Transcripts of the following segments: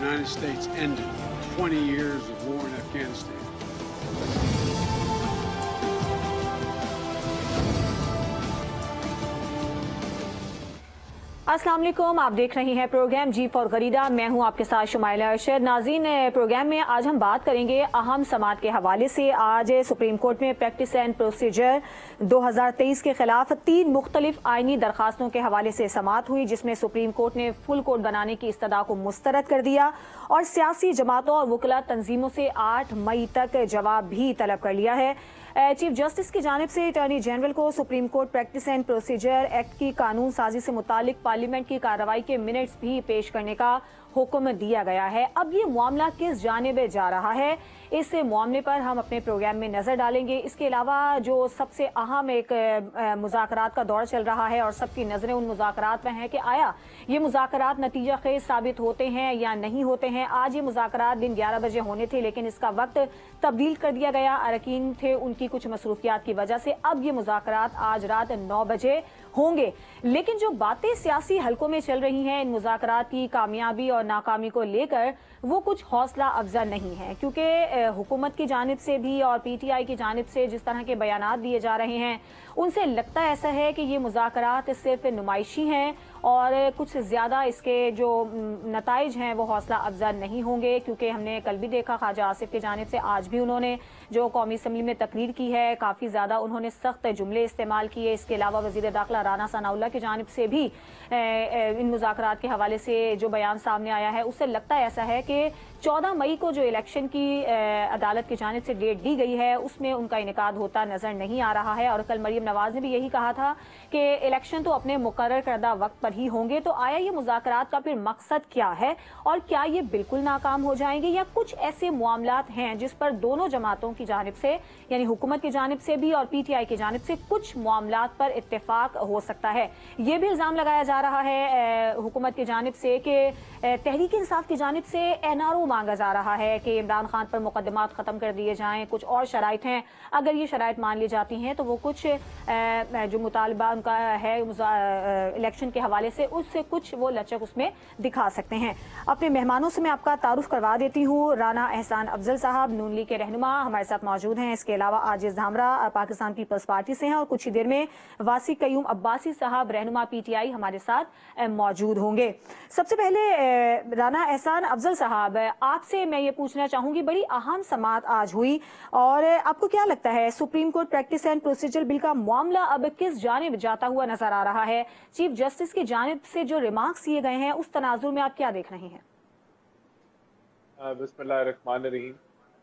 United States ended 20 years of war in Afghanistan. Aslam आप देख रहे हैं प्रोग्राम जी फॉर गरीदा। मैं हूँ आपके साथ शुमाइला अरशद। नाजीन, प्रोग्राम में आज हम बात करेंगे अहम समात के हवाले से। आज सुप्रीम कोर्ट में प्रैक्टिस एंड प्रोसीजर 2023 के खिलाफ तीन मुख्तलिफ़ आइनी दरखास्तों के हवाले से समात हुई, जिसमें सुप्रीम कोर्ट ने फुल कोर्ट बनाने की इस्तः को मुस्तरद कर दिया और सियासी जमातों और वकला तंजीमों से आठ मई तक जवाब भी तलब कर लिया है। चीफ जस्टिस की जानब से अटॉर्नी जनरल को supreme court practice and procedure act की कानून साजी से मुतालिक पार्लियामेंट की कार्रवाई के मिनट्स भी पेश करने का हुक्म दिया गया है। अब ये मामला किस जानब जा रहा है? इस मामले पर हम अपने प्रोग्राम में नज़र डालेंगे। इसके अलावा जो सबसे अहम एक मुजाकरात का दौर चल रहा है और सबकी नज़रें उन मुजाकरात में हैं कि आया, ये मुजाकरात नतीजा खेज साबित होते हैं या नहीं होते हैं? आज ये मुजाकरात दिन ग्यारह बजे होने थे, लेकिन इसका वक्त तब्दील कर दिया गया। अरकीन थे उनकी कुछ मसरूफियात की वजह से। अब ये मुजाकरात आज रात नौ बजे होंगे। लेकिन जो बातें सियासी हलकों में चल रही हैं, इन मुजाकरात की कामयाबी और नाकामी को लेकर वो कुछ हौसला अफजा नहीं है, क्योंकि हुकूमत की जानब से भी और पी टी आई की जानब से जिस तरह के बयान दिए जा रहे हैं, उनसे लगता ऐसा है कि ये मुजाकर सिर्फ़ नुमाइशी हैं और कुछ ज़्यादा इसके जो नतज हैं वो हौसला अफजा नहीं होंगे, क्योंकि हमने कल भी देखा, ख्वाजा आसिफ की जानब से, आज भी उन्होंने जो कौमी असम्बली में तकरीर की है, काफ़ी ज़्यादा उन्होंने सख्त जुमले इस्तेमाल किए। इसके अलावा वज़ीर दाखिला राना सनाउल्ला की जानब से भी इन मुजाकर के हवाले से जो बयान सामने आया है, उससे लगता ऐसा है कि चौदह मई को जो इलेक्शन की अदालत की जानब से डेट दी गई है, उसमें उनका इनका होता नज़र नहीं आ रहा है। और कल मरीम नवाज़ ने भी यही कहा था कि इलेक्शन तो अपने मुकर करदा वक्त पर ही होंगे तो आया ये मुजाकर का फिर मकसद क्या है? और क्या ये बिल्कुल नाकाम हो जाएँगे या कुछ ऐसे मामला हैं जिस पर दोनों जमातों की जानब से, यानी हुकूमत की जानब से भी और पीटीआई की जानब से कुछ मामला पर इतफाक हो सकता है। ये भी इल्ज़ाम लगाया जा रहा है हुकूमत की जानब से कि तहरीक इंसाफ की जानब से एनआरओ मांगा जा रहा है कि इमरान खान पर मुकदमात ख़त्म कर दिए जाएँ, कुछ और शराइ हैं। अगर ये शराइ मान ली जाती हैं तो वो कुछ जो मुतालबा उनका है इलेक्शन के हवाले से, उससे कुछ वो लचक उसमें दिखा सकते हैं। अपने मेहमानों से मैं आपका तारुफ करवा देती हूँ। राना एहसान अफजल साहब, नून लीग के रहनुमा, हमारे साथ मौजूद हैं। इसके अलावा आजिज धामरा पाकिस्तान पीपल्स पार्टी से हैं और कुछ ही देर में वासी कयूम अब्बासी साहब रहनुमा पीटीआई हमारे साथ मौजूद होंगे। सबसे पहले राना एहसान अफजल साहब आपसे मैं ये पूछना चाहूँगी, बड़ी अहम समात आज हुई और आपको क्या लगता है, supreme court practice and procedure bill का मामला अब किस जानब जाता हुआ नज़र आ रहा है? चीफ जस्टिस की जानब से जो रिमार्क्स दिए गए हैं, उस तनाजुर में आप क्या देख रहे हैं?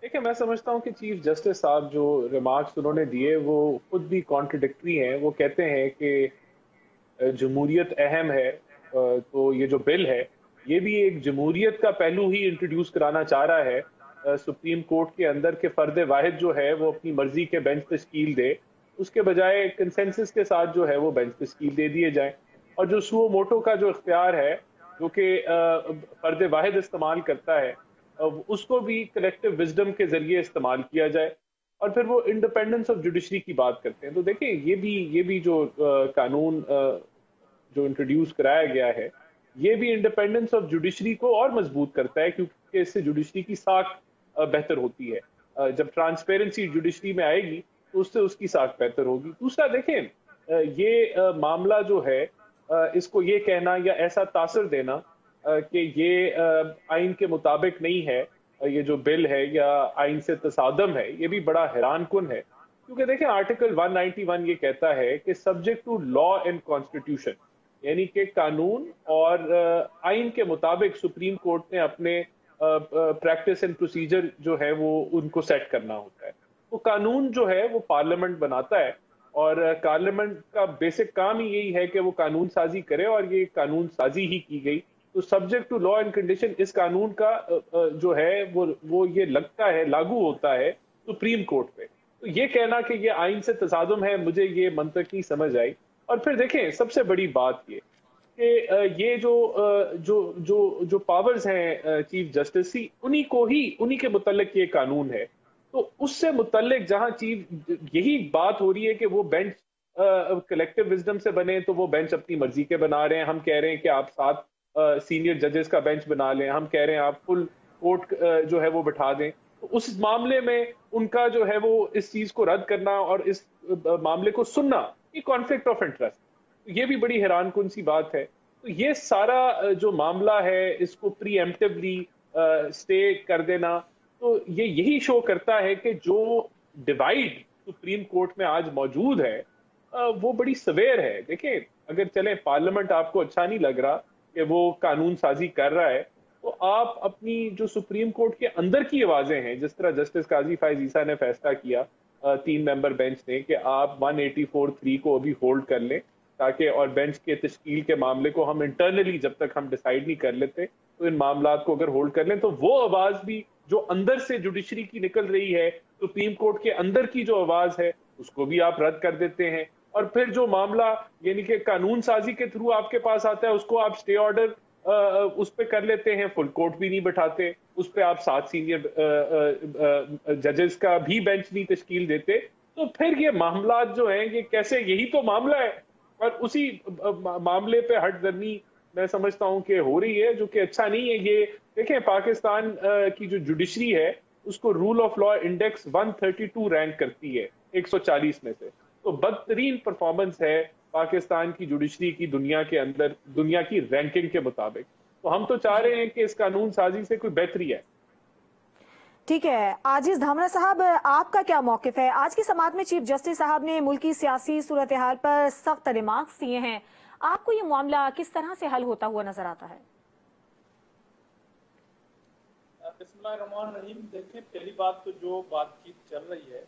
देखिए, मैं समझता हूँ कि चीफ जस्टिस साहब जो रिमार्क्स उन्होंने दिए, वो खुद भी कॉन्ट्रडिक्टरी हैं। वो कहते हैं कि जमहूरियत अहम है तो ये जो बिल है, ये भी एक जमहूरियत का पहलू ही इंट्रोड्यूस कराना चाह रहा है। सुप्रीम कोर्ट के अंदर के फर्द वाहिद जो है, वो अपनी मर्ज़ी के बेंच तश्कील दे। उसके बजाय कंसेंसिस के साथ जो है, वो बेंच तश्कील दे दिए जाए। और जो सुओ मोटो का जो इख्तियार है, जो कि फर्द वाहिद इस्तेमाल करता है उसको भी कलेक्टिव विजडम के ज़रिए इस्तेमाल किया जाए। और फिर वो इंडिपेंडेंस ऑफ़ जुडिशरी की बात करते हैं। तो देखिए ये भी ये भी जो आ, कानून आ, जो इंट्रोड्यूस कराया गया है ये भी इंडिपेंडेंस ऑफ़ जुडिशरी को और मज़बूत करता है क्योंकि इससे जुडिशरी की साख बेहतर होती है। जब ट्रांसपेरेंसी जुडिशरी में आएगी तो उससे उसकी साख बेहतर होगी। दूसरा देखें ये मामला जो है इसको ये कहना या ऐसा तासर देना कि ये आइन के मुताबिक नहीं है ये जो बिल है या आइन से तसादम है, ये भी बड़ा हैरान कन है। क्योंकि देखें आर्टिकल 191 ये कहता है कि subject to law and constitution यानी कि कानून और आइन के मुताबिक सुप्रीम कोर्ट ने अपने प्रैक्टिस एंड प्रोसीजर जो है वो उनको सेट करना होता है। तो कानून जो है वो पार्लियामेंट बनाता है और पार्लियामेंट का बेसिक काम ही यही है कि वो कानून साजी करे और ये कानून साजी ही की गई। तो subject to law and condition इस कानून का जो है, वो वो ये लगता है, लागू होता है सुप्रीम कोर्ट पे। तो ये कहना कि ये आइन से तसादम है, मुझे ये मंतक समझ आई। और फिर देखें, सबसे बड़ी बात ये कि ये जो जो जो जो पावर्स हैं चीफ जस्टिस की, उन्हीं को ही, उन्हीं के मुतलक ये कानून है। तो उससे मुतलक जहाँ चीफ यही बात हो रही है कि वो बेंच कलेक्टिव विजडम से बने तो वो बेंच अपनी मर्ज़ी के बना रहे हैं। हम कह रहे हैं कि आप सात सीनियर जजेस का बेंच बना लें। हम कह रहे हैं, आप फुल कोर्ट जो है वो बिठा दें। तो उस मामले में उनका जो है वो इस चीज़ को रद्द करना और इस मामले को सुनना, ये कॉन्फ्लिक्ट ऑफ़ इंटरेस्ट ये भी बड़ी हैरान कन सी बात है। तो ये सारा जो मामला है, इसको प्रीएम्प्टिवली स्टे कर देना। तो ये यही शो करता है कि जो डिवाइड सुप्रीम कोर्ट में आज मौजूद है वो बड़ी सवेर है। देखिए, अगर चले, पार्लियामेंट आपको अच्छा नहीं लग रहा कि वो कानून साजी कर रहा है तो आप अपनी जो सुप्रीम कोर्ट के अंदर की आवाज़ें हैं, जिस तरह जस्टिस काजी फायज ईसा ने फैसला किया तीन मेंबर बेंच ने, कि आप 184.3 को अभी होल्ड कर लें, ताकि और बेंच के तश्कील के मामले को हम इंटरनली जब तक हम डिसाइड नहीं कर लेते तो इन मामला को अगर होल्ड कर लें तो वो आवाज़ भी जो अंदर से जुडिशरी की निकल रही है, सुप्रीम कोर्ट के अंदर की जो आवाज़ है, उसको भी आप रद्द कर देते हैं। और फिर जो मामला, यानी कि कानून साजी के थ्रू आपके पास आता है, उसको आप स्टे ऑर्डर उस पर कर लेते हैं फुल कोर्ट भी नहीं बैठाते, उस पर आप सात सीनियर जजेस का भी बेंच नहीं तश्कील देते। तो फिर ये मामला जो हैं, ये कैसे, यही तो मामला है। और उसी मामले पे हट दर्मी मैं समझता हूँ कि हो रही है, जो कि अच्छा नहीं है ये। देखें, पाकिस्तान की जो जुडिशरी है, उसको rule of law index 132 rank करती है 140 में से। तो बदतरीन परफॉर्मेंस है पाकिस्तान की जुडिशरी की दुनिया के अंदर दुनिया की रैंकिंग के मुताबिक। तो हम तो चाह रहे हैं कि इस कानून साजी से कोई बेहतरी है ठीक है आजिज धामरा साहब आपका क्या मौकफ है? आज की समात में चीफ जस्टिस साहब ने मुल्की सियासी सूरत हाल पर सख्त रिमार्क्स दिए हैं। आपको ये मामला किस तरह से हल होता हुआ नज़र आता है? रहीम देखें पहली बात तो जो बातचीत चल रही है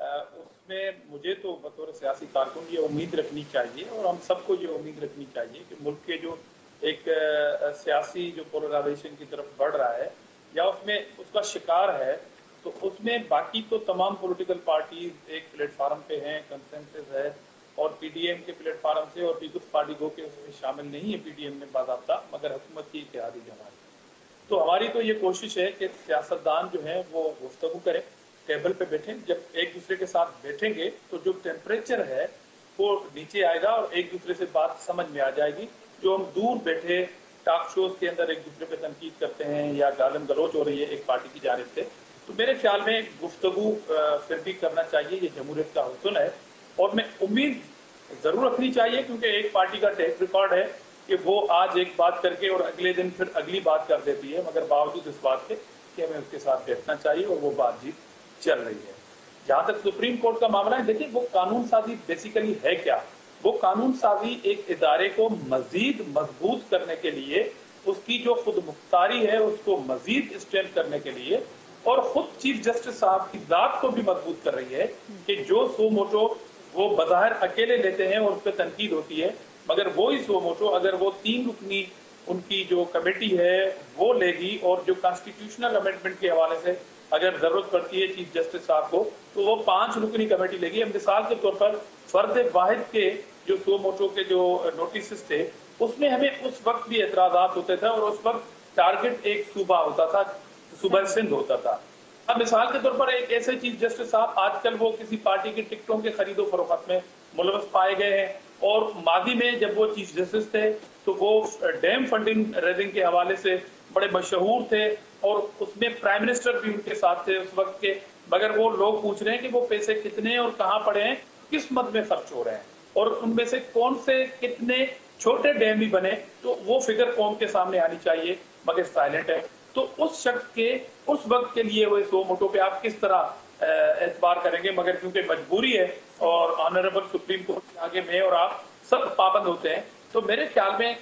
उसमें मुझे तो बतौर सियासी कारकुन ये उम्मीद रखनी चाहिए और हम सबको ये उम्मीद रखनी चाहिए कि मुल्क के जो एक सियासी जो पोलराइजेशन की तरफ़ बढ़ रहा है या उसमें उसका शिकार है तो उसमें बाकी तो तमाम पॉलिटिकल पार्टीज़ एक प्लेटफार्म पे हैं कंसेंसस है और पीडीएम के प्लेटफार्म से और पीपुल्स पार्टी गो के उसमें शामिल नहीं है पीडीएम में बाबा मगर हुकूमत की इतिहादी जमात। तो हमारी तो ये कोशिश है कि सियासतदान जो है वो गुफ्तु करें। टेबल पे बैठे, जब एक दूसरे के साथ बैठेंगे तो जो टेम्परेचर है, वो नीचे आएगा और एक दूसरे से बात समझ में आ जाएगी। जो हम दूर बैठे टॉक शोज़ के अंदर एक दूसरे पे तनकीद करते हैं या गालन गलोच हो रही है एक पार्टी की जानब से तो मेरे ख्याल में गुफ्तु फिर भी करना चाहिए, ये जमहूरियत का हसन है। और मैं उम्मीद ज़रूर रखनी चाहिए, क्योंकि एक पार्टी का टेक रिकॉर्ड है कि वो आज एक बात करके और अगले दिन फिर अगली बात कर देती है, मगर बावजूद इस बात के, कि हमें उसके साथ बैठना चाहिए और वो बातचीत चल रही है। जहाँ तक सुप्रीम कोर्ट का मामला है, देखिए, वो कानून साजी बेसिकली है क्या? वो कानून साजी एक इदारे को मजीद मज़बूत करने के लिए, उसकी जो खुद मुख्तारी है, उसको मजीद स्ट्रेंथ करने के लिए और खुद चीफ जस्टिस साहब की जात को भी मज़बूत कर रही है कि जो सो मोटो वो बजाहर अकेले लेते हैं और उस पर तनकीद होती है, मगर वो ही सो मोटो अगर वो तीन रुकनी उनकी जो कमेटी है, वो लेगी और जो कॉन्स्टिट्यूशनल अमेंडमेंट के हवाले से अगर ज़रूरत पड़ती है चीफ जस्टिस साहब को तो वो पाँच रुकनी कमेटी लेगी। मिसाल के तौर पर फर्द वाहिद के जो सो मोटो के जो नोटिस थे उसमें हमें उस वक्त भी एतराजात होते थे और उस वक्त टारगेट एक सूबा होता था सुबह सिंध होता था। अब मिसाल के तौर पर एक ऐसे चीफ जस्टिस साहब आजकल वो किसी पार्टी की टिकटों के खरीदो फरोख्त में मुलवस पाए गए हैं और मादी में जब वो चीफ जस्टिस थे तो वो डैम फंडिंग रेजिंग के हवाले से बड़े मशहूर थे और उसमें प्राइम मिनिस्टर भी उनके साथ थे उस वक्त के। मगर वो लोग पूछ रहे हैं कि वो पैसे कितने और कहाँ पड़े हैं, किस मद में खर्च हो रहे हैं और उनमें से कौन से कितने छोटे डैम भी बने तो वो फिगर कौम के सामने आनी चाहिए, मगर साइलेंट है। तो उस शख्स के, उस वक्त के लिए हुए सो मोटो पे आप किस तरह एतबार करेंगे? मगर क्योंकि मजबूरी है और ऑनरेबल सुप्रीम कोर्ट के आगे में और आप सब पाबंद होते हैं। तो मेरे ख्याल में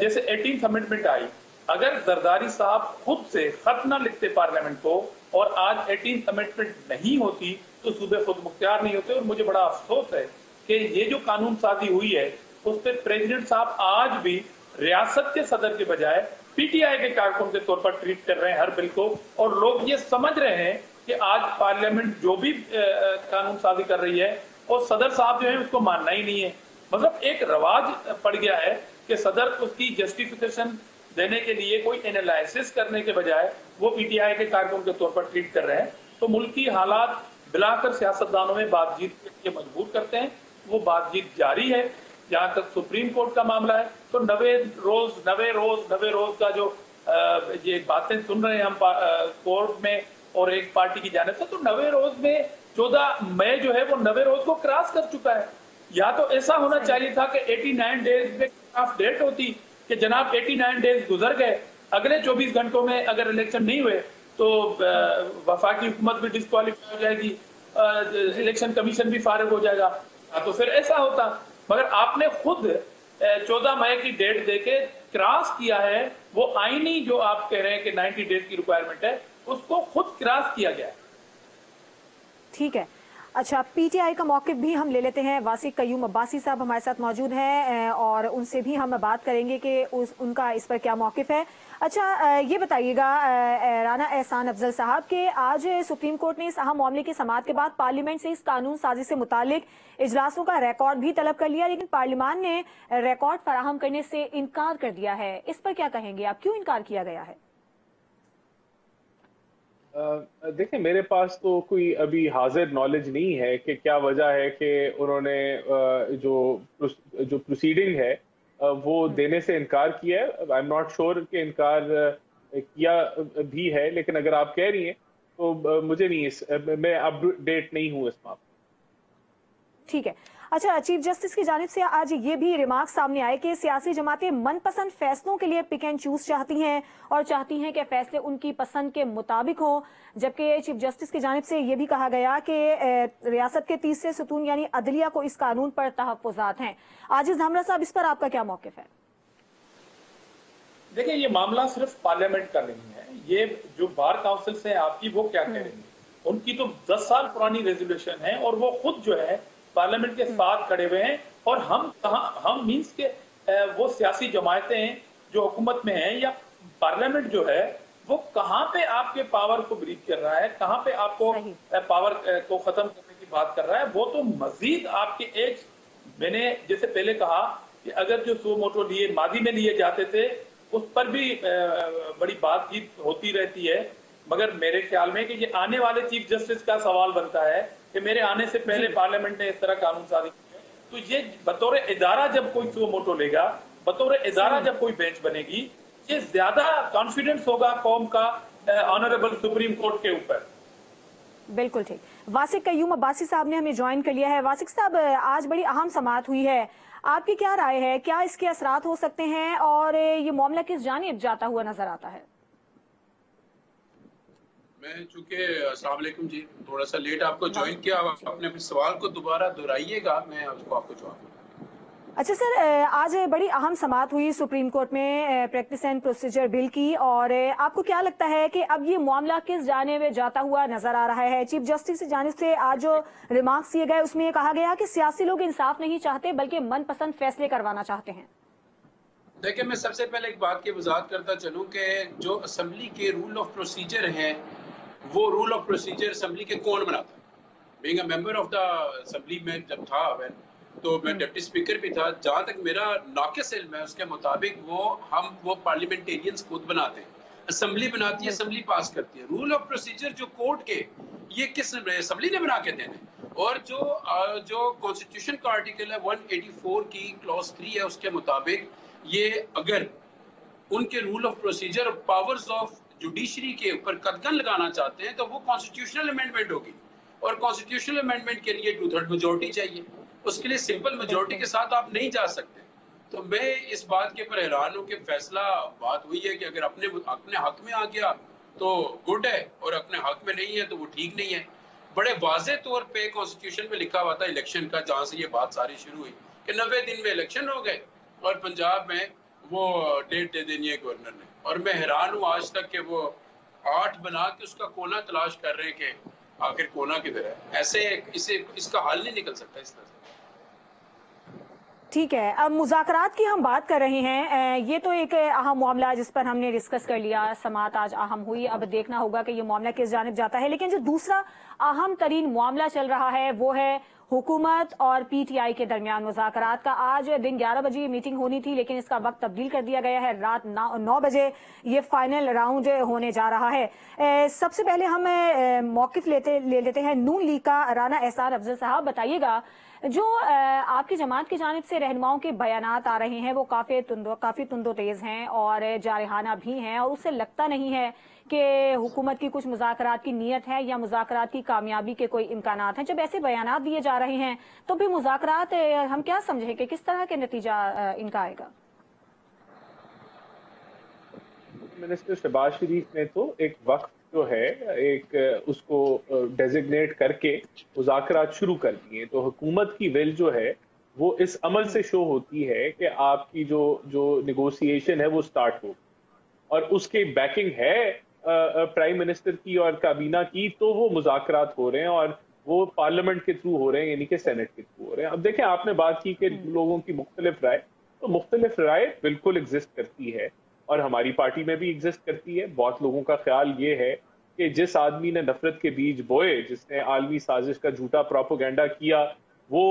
जैसे एटीन अमेंडमेंट आई अगर जरदारी साहब खुद से खत ना लिखते पार्लियामेंट को और आज एटीन अमेंडमेंट नहीं होती तो सूबे खुद मुख्तियार नहीं होते और मुझे बड़ा अफसोस है कि ये जो कानून साजी हुई है, उस पर प्रेसिडेंट साहब आज भी रियासत के सदर के बजाय पीटीआई के कारकुन के तौर पर ट्रीट कर रहे हैं हर बिल को। और लोग ये समझ रहे हैं कि आज पार्लियामेंट जो भी कानून साजी कर रही है, और सदर साहब जो है, उसको मानना ही नहीं है। मतलब एक रवाज पड़ गया है कि सदर उसकी जस्टिफिकेशन देने के लिए कोई एनालिसिस करने के बजाय वो पीटीआई के कारकुन के तौर पर ट्रीट कर रहे हैं। तो मुल्क की हालात बिलाकर सियासतदानों में बातचीत के लिए मजबूर करते हैं। वो बातचीत जारी है। जहाँ तक सुप्रीम कोर्ट का मामला है तो नवे रोज नवे रोज नवे रोज का जो ये बातें सुन रहे हैं हम कोर्ट में और एक पार्टी की जानब से तो नवे रोज में चौदह मई जो है वो नवे रोज को क्रॉस कर चुका है। या तो ऐसा होना चाहिए था कि 89 डेज़ में डेट होती कि जनाब 89 डेज़ गुजर गए, अगले 24 घंटों में अगर इलेक्शन नहीं हुए तो वफाकी हुकूमत भी डिस्कालीफाई हो जाएगी इलेक्शन कमीशन भी फारग हो जाएगा। तो फिर ऐसा होता। मगर आपने खुद चौदह मई की डेट देके क्रॉस किया है, वो आईनी जो आप कह रहे हैं कि 90 डेज़ की रिक्वायरमेंट है, उसको खुद क्रॉस किया गया ठीक है। अच्छा पीटीआई का मौकफ भी हम ले लेते हैं। वासिक कयूम अब्बासी साहब हमारे साथ मौजूद हैं और उनसे भी हम बात करेंगे कि उस, उनका इस पर क्या मौकफ है। अच्छा ये बताइएगा राना एहसान अफजल साहब के आज सुप्रीम कोर्ट ने इस अहम मामले की समाप्त के बाद पार्लियामेंट से इस कानून साजी से मुतालिक इजलासों का रिकॉर्ड भी तलब कर लिया, लेकिन पार्लियामान ने रिकॉर्ड फराहम करने से इनकार कर दिया है। इस पर क्या कहेंगे आप? क्यों इनकार किया गया है? देखिए मेरे पास तो कोई अभी हाजिर नॉलेज नहीं है कि क्या वजह है कि उन्होंने जो जो प्रोसीडिंग है वो देने से इनकार किया है। आई एम नॉट श्योर कि इनकार किया भी है लेकिन अगर आप कह रही हैं तो मुझे नहीं इस मैं अपडेट नहीं हूँ इस मामले ठीक है। अच्छा चीफ जस्टिस की जानब से आज ये भी रिमार्क सामने आए कि सियासी जमातें मनपसंद फैसलों के लिए पिक एंड चूज़ चाहती हैं और चाहती हैं कि फैसले उनकी पसंद के मुताबिक हों। जबकि चीफ जस्टिस की जानब से ये भी कहा गया कि रियासत के तीसरे सतून यानी अदलिया को इस कानून पर तहफात हैं। आजिज धामरा साहब इस पर आपका क्या मौकफ है? देखिए ये मामला सिर्फ़ पार्लियामेंट का नहीं है। ये जो बार काउंसिल से आपकी वो क्या कह रही है उनकी तो दस साल पुरानी रेजोल्यूशन है और वो खुद जो है पार्लियामेंट के साथ खड़े हुए हैं और हम कहा हम मीन्स के वो सियासी जमायतें हैं जो हुकूमत में हैं या पार्लियामेंट जो है वो कहाँ पे आपके पावर को ब्रीच कर रहा है कहाँ पे आपको पावर को खत्म करने की बात कर रहा है वो तो मजीद आपके एक मैंने जैसे पहले कहा कि अगर जो सो मोटो लिए मादी में लिए जाते थे उस पर भी बड़ी बातचीत होती रहती है मगर मेरे ख्याल में कि ये आने वाले चीफ जस्टिस का सवाल बनता है कि मेरे आने से पहले पार्लियामेंट ने इस तरह कानून साजी किया तो ये बतौर इदारा जब कोई सो मोटो लेगा बतौर इदारा जब कोई बेंच बनेगी ये ज़्यादा कॉन्फिडेंस होगा कौम का ऑनरेबल सुप्रीम कोर्ट के ऊपर। बिल्कुल ठीक। वासिक कयूम अब्बासी साहब ने हमें ज्वाइन कर लिया है। वासिक साहब आज बड़ी अहम समात हुई है। आपकी क्या राय है? क्या इसके असरात हो सकते हैं? और ये मामला किस जानिब जाता हुआ नज़र आता है? मैं चूँकि अस्सलाम जी थोड़ा सा लेट आपको ज्वाइन किया अपने सवाल को दोबारा दोहराइएगा मैं उसको आपको जवाब अच्छा सर आज बड़ी अहम समात हुई सुप्रीम कोर्ट में प्रैक्टिस एंड प्रोसीजर बिल की और आपको क्या लगता है कि अब ये मामला किस जाने में जाता हुआ नज़र आ रहा है? चीफ जस्टिस की जाने से आज जो रिमार्क्स दिए गए उसमें कहा गया कि सियासी लोग इंसाफ नहीं चाहते बल्कि मनपसंद फैसले करवाना चाहते हैं। देखिए मैं सबसे पहले एक बात की वजाहत करता चलूँ कि जो असम्बली के रूल ऑफ़ प्रोसीजर हैं वो रूल ऑफ़ प्रोसीजर असम्बली के कौन बनाता being a member of the assembly में जब था मैं तो मैं डिप्टी हम्म। स्पीकर भी था जहाँ तक मेरा नाकिस इल्म है उसके मुताबिक वो हम वो पार्लियामेंटेरियंस खुद बनाते हैं। असम्बली बनाती है असम्बली पास करती है। रूल ऑफ़ प्रोसीजर जो कोर्ट के ये किस असम्बली ने बना के देने और जो जो कॉन्स्टिट्यूशन का आर्टिकल है 184 की क्लॉज थ्री है उसके मुताबिक ये अगर उनके rule of procedure powers of judiciary के ऊपर कदगन लगाना चाहते हैं तो वो कॉन्स्टिट्यूशनल अमेंडमेंट होगी। और कॉन्स्टिट्यूशनल अमेंडमेंट के लिए टू थर्ड मेजोरिटी चाहिए। उसके लिए सिंपल मेजोरिटी के साथ आप नहीं जा सकते। तो मैं इस बात के ऊपर हैरान हूँ कि फैसला बात हुई है कि अगर अपने अपने हक में आ गया तो गुड है और अपने हक में नहीं है तो वो ठीक नहीं है। बड़े वाजे तौर पे कॉन्स्टिट्यूशन में लिखा हुआ था इलेक्शन का जहाँ से ये बात सारी शुरू हुई कि नब्बे दिन में इलेक्शन हो गए और पंजाब में वो डेट दे देनी है गवर्नर ने। और मैं हैरान हूँ आज तक कि वो आठ बना के उसका कोना तलाश कर रहे हैं कि आखिर कोना किधर है? ऐसे इसे, इसका हल नहीं निकल सकता इस तरह से। ठीक है, अब मुजाकरात की हम बात कर रहे हैं। ये तो एक अहम मामला जिस पर हमने डिस्कस कर लिया। समात आज अहम हुई। अब देखना होगा कि ये मामला किस जानब जाता है। लेकिन जो दूसरा अहम तरीन मामला चल रहा है, वो है हुकूमत और पीटीआई के दरमियान मुजाकर का आज दिन 11 बजे ये मीटिंग होनी थी लेकिन इसका वक्त तब्दील कर दिया गया है। रात नौ बजे ये फाइनल राउंड होने जा रहा है। ए, सबसे पहले हम मौकफ लेते ले लेते हैं नून लीग का राना एहसान अफजल साहब। बताइएगा जो आपकी जमात की जानब से रहनुमाओं के बयान आ रहे हैं वो काफ़ी तुंदो काफ़ी तुंदो तेज हैं और जारहाना भी हैं और उससे लगता नहीं है कि हुकूमत की कुछ मुजाकर की नीयत है या मुजाकर की कामयाबी के कोई इम्कान हैं? जब ऐसे बयान दिए जा रहे हैं तो फिर मुजाकर हम क्या समझें कि किस तरह के नतीजा इनका आएगा? मिनिस्टर शबाज शरीफ ने तो एक वक्त जो है, एक, उसको डेजिग्नेट करके मुजाकर शुरू कर दिए तो हुकूमत की विल जो है, वो इस अमल से शो होती है कि आपकी जो जो निगोसिएशन है, वो स्टार्ट हो। और उसके बैकिंग है प्राइम मिनिस्टर की और काबीना की तो वो मुजाकर हो रहे हैं और वो पार्लियामेंट के थ्रू हो रहे हैं यानी कि सेनेट के थ्रू हो रहे हैं अब देखें आपने बात की कि हम्म। लोगों की मुख्तलिफ़ राय तो मुख्तलिफ़ राय बिल्कुल एग्जिस्ट करती है और हमारी पार्टी में भी एग्जिस्ट करती है बहुत लोगों का ख्याल ये है कि जिस आदमी ने नफरत के बीज बोए जिसने आलमी साजिश का झूठा प्रोपोगंडा किया वो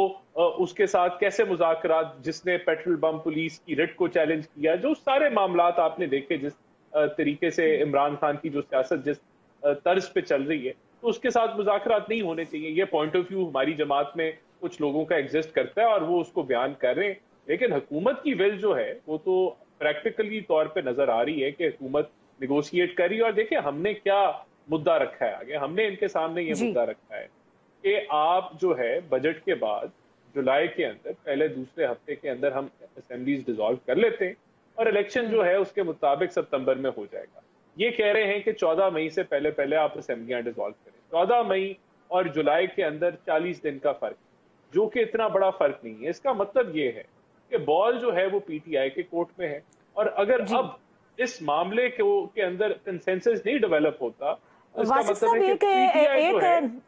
उसके साथ कैसे मुजाकर जिसने पेट्रोल बम पुलिस की रिट को चैलेंज किया जो सारे मामला आपने देखे जिस तरीके से इमरान खान की जो सियासत जिस तर्ज पे चल रही है तो उसके साथ मुजाकर नहीं होने चाहिए। ये पॉइंट ऑफ़ व्यू हमारी जमात में कुछ लोगों का एग्जिस्ट करता है और वो उसको बयान कर रहे हैं। लेकिन हुकूमत की विल जो है वो तो प्रैक्टिकली तौर पे नज़र आ रही है कि हुकूमत निगोशिएट करी और देखिए हमने क्या मुद्दा रखा है आगे। हमने इनके सामने ये मुद्दा रखा है कि आप जो है बजट के बाद जुलाई के अंदर पहले दूसरे हफ़्ते के अंदर हम असेंबलीज डिजॉल्व कर लेते हैं। और इलेक्शन जो है उसके मुताबिक सितंबर में हो जाएगा। ये कह रहे हैं कि 14 मई से पहले पहले आप असेंबलियाँ डिजोल्व करें। 14 मई और जुलाई के अंदर 40 दिन का फ़र्क जो कि इतना बड़ा फ़र्क नहीं है। इसका मतलब ये है कि बॉल जो है वो पीटीआई के कोर्ट में है। और अगर अब इस मामले को के अंदर कंसेंसस नहीं डेवलप होता तो इसका मतलब है कि एक, एक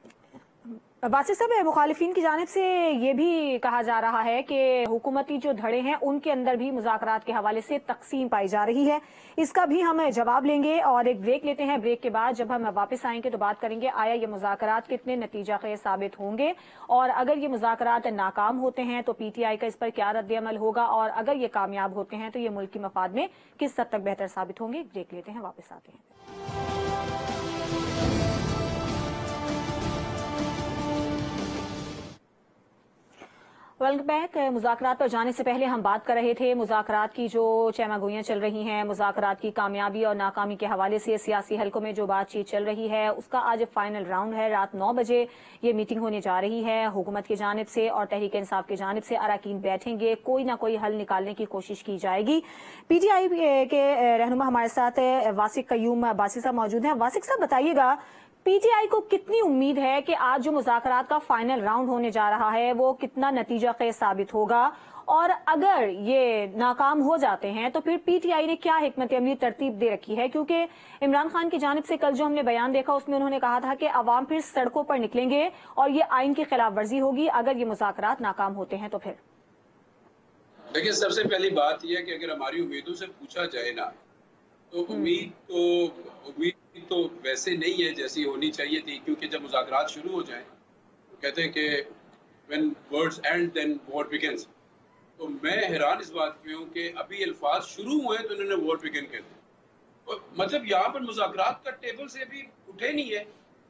वासिफ साहब, मुखालिफिन की जानब से ये भी कहा जा रहा है कि हुकूमती जो धड़े हैं, उनके अंदर भी मुजाकर के हवाले से तकसीम पाई जा रही है। इसका भी हम जवाब लेंगे और एक ब्रेक लेते हैं। ब्रेक के बाद जब हम वापस आएँगे तो बात करेंगे, आया ये मुजाकर कितने नतीजा खेज साबित होंगे? और अगर ये मुजाकर नाकाम होते हैं तो पीटीआई का इस पर क्या रद्दमल होगा? और अगर ये कामयाब होते हैं तो ये मुल्की मफाद में किस हद तक बेहतर साबित होंगे? ब्रेक लेते हैं, वापस आते हैं। वेलकम बैक मुजाकर पर जाने से पहले हम बात कर रहे थे मुजाकर की जो चैमागोइयाँ चल रही हैं मुजाकर की कामयाबी और नाकामी के हवाले से सियासी हलकों में जो बातचीत चल रही है, उसका आज फाइनल राउंड है। रात नौ बजे ये मीटिंग होने जा रही है हुकूमत की जानब से और तहरीक इंसाफ की जानब से अरकान बैठेंगे। कोई ना कोई हल निकालने की कोशिश की जाएगी। पीटीआई के रहनुमा हमारे साथ वासिक कयूम बासिक साहब मौजूद हैं। वासिक साहब, बताइएगा पीटीआई को कितनी उम्मीद है कि आज जो मुजाकर का फाइनल राउंड होने जा रहा है, वो कितना नतीजा खेज साबित होगा? और अगर ये नाकाम हो जाते हैं तो फिर पीटीआई ने क्या हिकमत अमली तरतीब दे रखी है? क्योंकि इमरान खान की जानब से कल जो हमने बयान देखा, उसमें उन्होंने कहा था कि अवाम फिर सड़कों पर निकलेंगे और ये आइन की खिलाफ वर्जी होगी, अगर ये मुजाकर नाकाम होते हैं तो फिर। देखिए, सबसे पहली बात यह कि अगर हमारी उम्मीदों से पूछा जाए ना तो हम्म। उम्मीद तो उम्मीद तो वैसे नहीं है जैसी होनी चाहिए थी क्योंकि जब मुजाकर शुरू हो जाए तो कहते हैं कि when words and then war begins तो मैं हैरान इस बात पे हूँ कि अभी अल्फाज शुरू हुए तो उन्होंने वॉर बिगेन कर दिया। मतलब यहाँ पर मुजाकर का टेबल से भी उठे नहीं है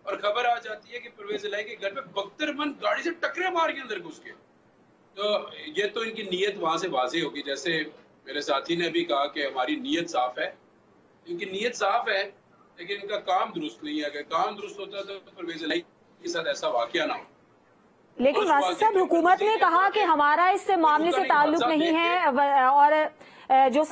और खबर आ जाती है कि परवेज के घर पे बख्तरमंद गाड़ी से टकरे मार के अंदर घुस के तो ये तो इनकी नीयत वहाँ से वाजे होगी। जैसे मेरे साथी ने भी कहा कि हमारी नीयत साफ़ है इनकी नीयत साफ़ है लेकिन इनका काम दुरुस्त नहीं है। अगर काम दुरुस्त होता तो परवेज के साथ ऐसा वाक्य ना हो। लेकिन वासिफ साहब हुकूमत ने कहा कि हमारा इस मामले से ताल्लुक नहीं है। और जो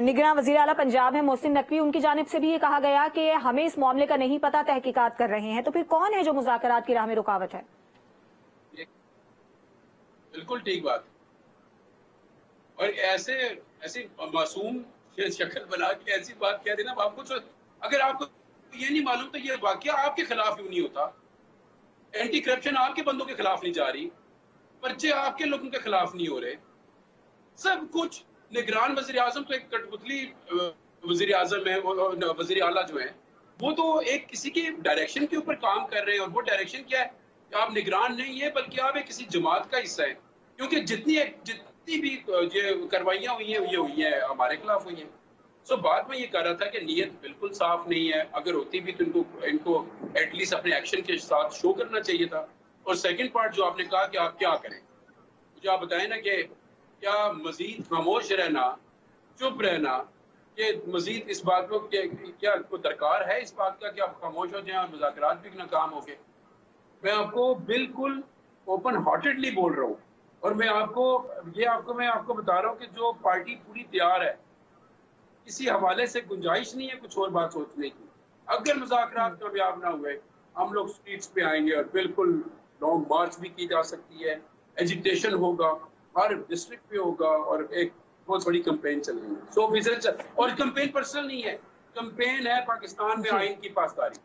निगरान वज़ीर अला पंजाब है मोहसिन नकवी उनकी जानब से भी ये कहा गया कि हमें इस मामले का नहीं पता तहकीकात कर रहे हैं। तो फिर कौन है जो मुजाकर की राह में रुकावट है? बिल्कुल ठीक बात। और ऐसे ऐसी मासूम शक्ल बना के ऐसी बात कह देना आपको तो अगर आपको ये नहीं मालूम तो ये वाक्य आपके खिलाफ क्यों नहीं होता? एंटी करप्शन आपके बंदों के खिलाफ नहीं जा रही, पर्चे आपके लोगों के खिलाफ नहीं हो रहे। सब कुछ, निगरान वज़ीर आज़म तो एक कठपुतली वज़ीर आज़म है वज़ीर आला जो है, वो तो एक किसी के डायरेक्शन के ऊपर काम कर रहे हैं, और वो डायरेक्शन क्या है? आप निगरान नहीं है, बल्कि आप एक किसी जमात का हिस्सा है, क्योंकि जितनी जितनी भी ये कार्रवाइयाँ हुई हैं, ये हुई हैं, हमारे खिलाफ हुई हैं। सो बाद में ये कह रहा था कि नीयत बिल्कुल साफ़ नहीं है, अगर होती भी तो इनको इनको एटलीस्ट अपने एक्शन के साथ शो करना चाहिए था। और सेकंड पार्ट जो आपने कहा कि आप क्या करें? जो आप बताएँ ना कि क्या मजीद खामोश रहना, चुप रहना कि मजीद इस बात को क्या को दरकार है इस बात का कि आप खामोश हो जाए और मुजाकर भी नाकाम हो गए? मैं आपको बिल्कुल ओपन हार्टेडली बोल रहा हूँ। और मैं आपको ये आपको मैं आपको बता रहा हूँ कि जो पार्टी पूरी तैयार है किसी हवाले से गुंजाइश नहीं है कुछ और बात सोचने की। अगर मुजाकर कामयाब ना हुए हम लोग स्ट्रीट्स पे आएँगे और बिल्कुल लॉन्ग मार्च भी की जा सकती है। एजुटेशन होगा हर डिस्ट्रिक्ट पे होगा और एक बहुत बड़ी कंपेन चल रही है सो फ़ीसद और कंपेन पर्सनल नहीं है। कंपेन है पाकिस्तान में आइन की पासदारी।